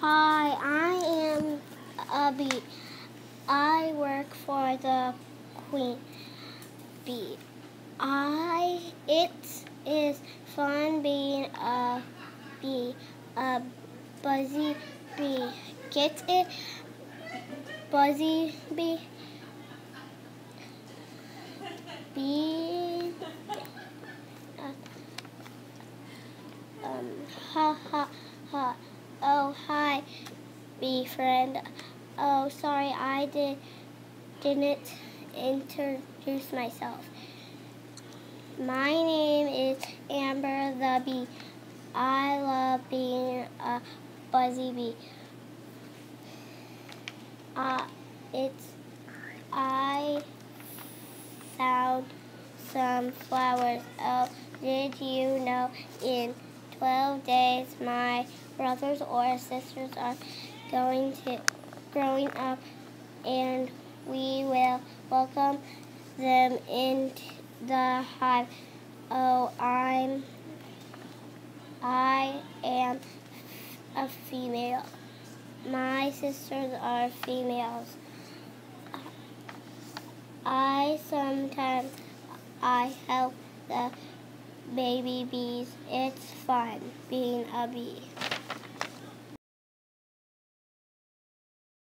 Hi, I am a bee. I work for the queen bee. I it is fun being a bee, a buzzy bee. Get it? Buzzy bee. Bee. Uh, um, ha ha ha. Oh, bee friend. Oh, sorry, I did, didn't introduce myself. My name is Amber the bee. I love being a buzzy bee. Uh, it's, I found some flowers. Oh, did you know in 12 days my brothers or sisters are going to growing up and we will welcome them into the hive. Oh, I'm I am a female. My sisters are females. I sometimes I help the baby bees. It's fun being a bee.